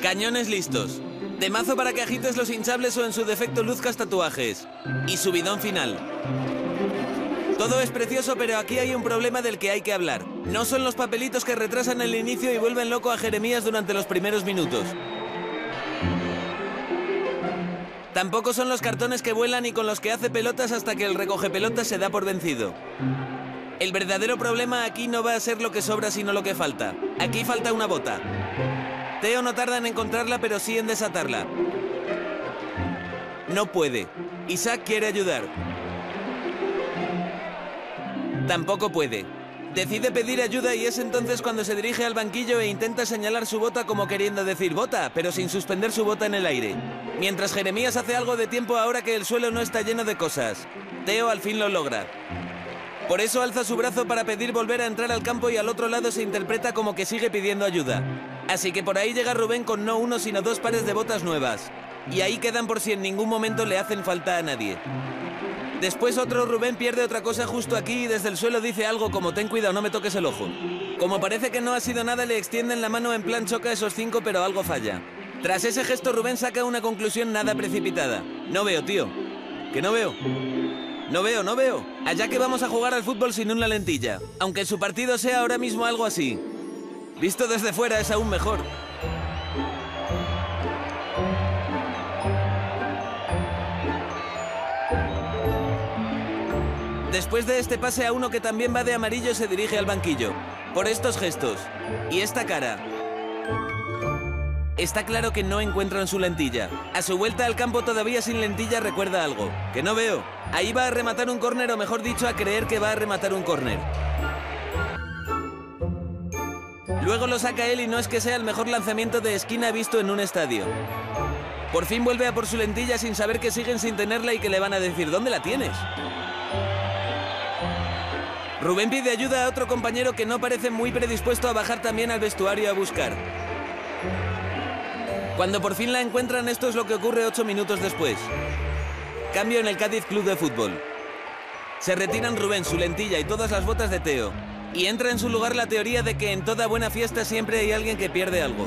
Cañones listos. De mazo para que agites los hinchables o en su defecto luzcas tatuajes. Y subidón final. Todo es precioso, pero aquí hay un problema del que hay que hablar. No son los papelitos que retrasan el inicio y vuelven loco a Jeremías durante los primeros minutos. Tampoco son los cartones que vuelan y con los que hace pelotas hasta que el recoge pelotas se da por vencido. El verdadero problema aquí no va a ser lo que sobra sino lo que falta. Aquí falta una bota. Teo no tarda en encontrarla pero sí en desatarla. No puede. Isaac quiere ayudar. Tampoco puede. Decide pedir ayuda y es entonces cuando se dirige al banquillo e intenta señalar su bota como queriendo decir bota, pero sin suspender su bota en el aire. Mientras Jeremías hace algo de tiempo ahora que el suelo no está lleno de cosas. Teo al fin lo logra. Por eso alza su brazo para pedir volver a entrar al campo y al otro lado se interpreta como que sigue pidiendo ayuda. Así que por ahí llega Rubén con no uno sino dos pares de botas nuevas. Y ahí quedan por si en ningún momento le hacen falta a nadie. Después otro Rubén pierde otra cosa justo aquí y desde el suelo dice algo como ten cuidado, no me toques el ojo. Como parece que no ha sido nada, le extienden la mano en plan choca esos cinco, pero algo falla. Tras ese gesto, Rubén saca una conclusión nada precipitada. No veo, tío. Que no veo. No veo, no veo. Allá que vamos a jugar al fútbol sin una lentilla. Aunque su partido sea ahora mismo algo así. Visto desde fuera es aún mejor. Después de este pase a uno que también va de amarillo se dirige al banquillo. Por estos gestos. Y esta cara. Está claro que no encuentran su lentilla. A su vuelta al campo todavía sin lentilla recuerda algo. Que no veo. Ahí va a rematar un córner o mejor dicho a creer que va a rematar un córner. Luego lo saca él y no es que sea el mejor lanzamiento de esquina visto en un estadio. Por fin vuelve a por su lentilla sin saber que siguen sin tenerla y que le van a decir ¿dónde la tienes? Rubén pide ayuda a otro compañero que no parece muy predispuesto a bajar también al vestuario a buscar. Cuando por fin la encuentran, esto es lo que ocurre ocho minutos después. Cambio en el Cádiz Club de Fútbol. Se retiran Rubén, su lentilla y todas las botas de Teo. Y entra en su lugar la teoría de que en toda buena fiesta siempre hay alguien que pierde algo.